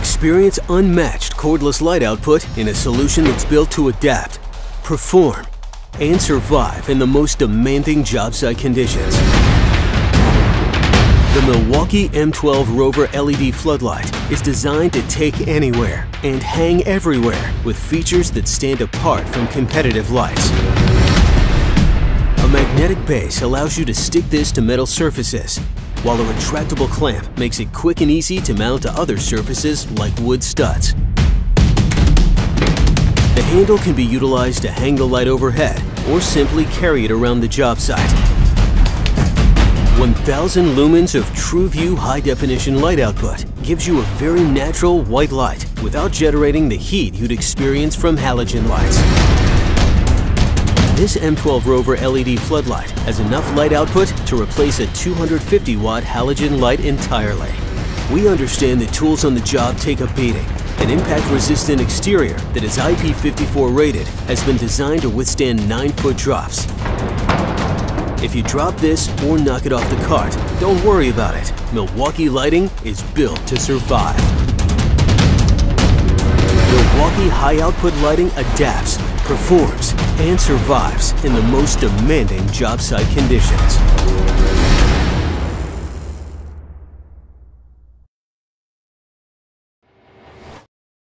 Experience unmatched cordless light output in a solution that's built to adapt, perform, and survive in the most demanding job site conditions. The Milwaukee M12 Rover LED floodlight is designed to take anywhere and hang everywhere with features that stand apart from competitive lights. A magnetic base allows you to stick this to metal surfaces, while a retractable clamp makes it quick and easy to mount to other surfaces like wood studs. The handle can be utilized to hang the light overhead or simply carry it around the job site. 1000 lumens of TrueView high-definition light output gives you a very natural white light without generating the heat you'd experience from halogen lights. This M12 Rover LED floodlight has enough light output to replace a 250 watt halogen light entirely. We understand that tools on the job take a beating. An impact-resistant exterior that is IP54 rated has been designed to withstand 9 foot drops if you drop this or knock it off the cart, don't worry about it. Milwaukee Lighting is built to survive. Milwaukee High Output Lighting adapts, performs, and survives in the most demanding job site conditions.